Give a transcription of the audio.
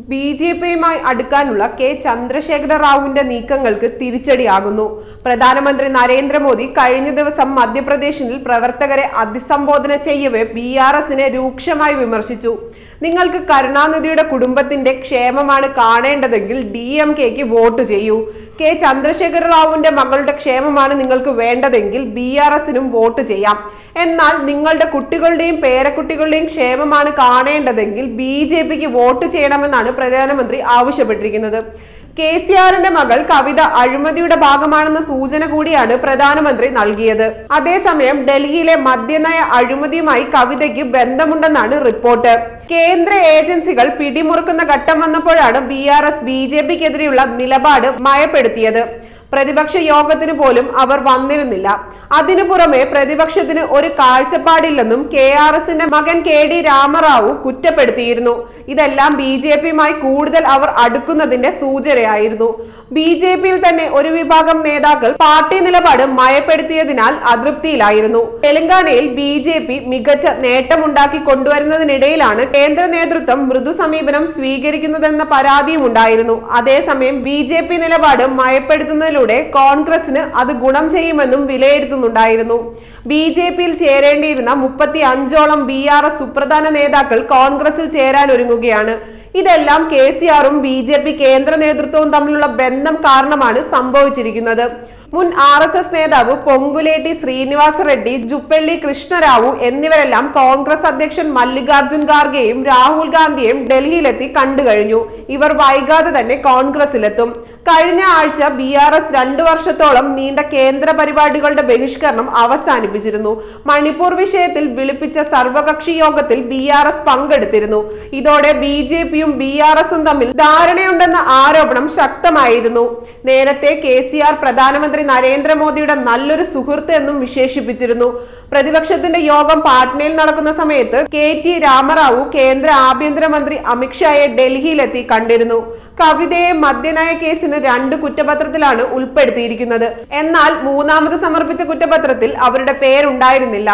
B J പിയുമായി അടുക്കാനുള്ള K Chandrasekhara റാവുവിന്റെ നീക്കങ്ങൾക്ക് തിരിച്ചടിയാകുന്നു. പ്രധാനമന്ത്രി നരേന്ദ്രമോദി കഴിഞ്ഞ ദിവസം മധ്യപ്രദേശിൽ പ്രവർത്തകരെ അഭിസംബോധന ചെയ്യവേ ബി ആർ എസിനെ രൂക്ഷമായി വിമർശിച്ചു. നിങ്ങൾക്ക് കരുണാനിധിയുടെ കുടുംബത്തിന്റെ ക്ഷേമമാണ് കാണേണ്ടതെങ്കിൽ ഡി എം കെക്ക് വോട്ട് ചെയ്യൂ. കെ ചന്ദ്രശേഖര റാവുവിന്റെ മകളുടെ ക്ഷേമമാണ് നിങ്ങൾക്ക് വേണ്ടതെങ്കിൽ ബി ആർ എസിനും വോട്ട് ചെയ്യാം. എന്നാൽ നിങ്ങളുടെ കുട്ടികളുടെയും പേരക്കുട്ടികളുടെയും ക്ഷേമമാണ് കാണേണ്ടതെങ്കിൽ ബി ജെ പിക്ക് വോട്ട് ചെയ്യണമെന്നാണ് പ്രധാനമന്ത്രി ആവശ്യപ്പെട്ടിരിക്കുന്നത്. കെ സി ആറിന്റെ മകൾ കവിത അഴിമതിയുടെ ഭാഗമാണെന്ന സൂചന കൂടിയാണ് പ്രധാനമന്ത്രി നൽകിയത്. അതേസമയം ഡൽഹിയിലെ മദ്യനയ അഴിമതിയുമായി കവിതയ്ക്ക് ബന്ധമുണ്ടെന്നാണ് റിപ്പോർട്ട്. കേന്ദ്ര ഏജൻസികൾ പിടിമുറുക്കുന്ന ഘട്ടം വന്നപ്പോഴാണ് B R S B J പിക്കെതിരെയുള്ള നിലപാട് മയപ്പെടുത്തിയത്. പ്രതിപക്ഷ യോഗത്തിന് പോലും അവർ വന്നിരുന്നില്ല. അതിനു പുറമെ പ്രതിപക്ഷത്തിന് ഒരു കാഴ്ചപ്പാടില്ലെന്നും കെ ആർ എസിന്റെ മകൻ കെ ഡി രാമറാവു കുറ്റപ്പെടുത്തിയിരുന്നു. ഇതെല്ലാം ബി ജെ പിയുമായി കൂടുതൽ അവർ അടുക്കുന്നതിന്റെ സൂചനയായിരുന്നു. ബി ജെ പിയിൽ തന്നെ ഒരു വിഭാഗം നേതാക്കൾ പാർട്ടി നിലപാട് മയപ്പെടുത്തിയതിനാൽ അതൃപ്തിയിലായിരുന്നു. തെലങ്കാനയിൽ ബി ജെ പി മികച്ച നേട്ടമുണ്ടാക്കി കൊണ്ടുവരുന്നതിനിടയിലാണ് കേന്ദ്ര നേതൃത്വം മൃദു സമീപനം സ്വീകരിക്കുന്നതെന്ന പരാതിയും ഉണ്ടായിരുന്നു. അതേസമയം ബി ജെ പി നിലപാട് മയപ്പെടുത്തുന്നതിലൂടെ കോൺഗ്രസിന് അത് ഗുണം ചെയ്യുമെന്നും വിലയിരുത്തുന്നുണ്ടായിരുന്നു ബി ജെ പിയിൽ ചേരേണ്ടിയിരുന്ന മുപ്പത്തി അഞ്ചോളം ബി ആർ എസ് സുപ്രധാന നേതാക്കൾ കോൺഗ്രസിൽ ചേരാൻ ഒരുങ്ങുകയാണ്. ഇതെല്ലാം കെ സി ആറും ബി ജെ പി കേന്ദ്ര നേതൃത്വവും തമ്മിലുള്ള ബന്ധം കാരണമാണ് സംഭവിച്ചിരിക്കുന്നത്. മുൻ ആർ എസ് എസ് നേതാവ് പൊങ്കുലേട്ടി ശ്രീനിവാസ റെഡ്ഡി ജുപ്പള്ളി കൃഷ്ണറാവു എന്നിവരെല്ലാം കോൺഗ്രസ് അധ്യക്ഷൻ മല്ലികാർജുൻ ഖാർഗെയും രാഹുൽ ഗാന്ധിയെയും ഡൽഹിയിലെത്തി കണ്ടു കഴിഞ്ഞു ഇവർ വൈകാതെ തന്നെ കോൺഗ്രസിലെത്തും. കഴിഞ്ഞ ആഴ്ച ബി ആർ എസ് രണ്ടു വർഷത്തോളം നീണ്ട കേന്ദ്ര പരിപാടികളുടെ ബഹിഷ്കരണം അവസാനിപ്പിച്ചിരുന്നു. മണിപ്പൂർ വിഷയത്തിൽ വിളിപ്പിച്ച സർവകക്ഷി യോഗത്തിൽ ബി ആർ എസ് പങ്കെടുത്തിരുന്നു. ഇതോടെ ബി ജെ പിയും ബി ആർ എസും തമ്മിൽ ധാരണയുണ്ടെന്ന ആരോപണം ശക്തമായിരുന്നു. നേരത്തെ കെ സി ആർ പ്രധാനമന്ത്രി നരേന്ദ്രമോദിയുടെ നല്ലൊരു സുഹൃത്ത് എന്നും വിശേഷിപ്പിച്ചിരുന്നു. പ്രതിപക്ഷത്തിന്റെ യോഗം പാട്നയിൽ നടക്കുന്ന സമയത്ത് കെ ടി രാമറാവു കേന്ദ്ര ആഭ്യന്തരമന്ത്രി അമിത്ഷായെ ഡൽഹിയിലെത്തി കണ്ടിരുന്നു. കവിതയെ മദ്യനയ കേസിന് രണ്ട് കുറ്റപത്രത്തിലാണ് ഉൾപ്പെടുത്തിയിരിക്കുന്നത്. എന്നാൽ മൂന്നാമത് സമർപ്പിച്ച കുറ്റപത്രത്തിൽ അവരുടെ പേരുണ്ടായിരുന്നില്ല.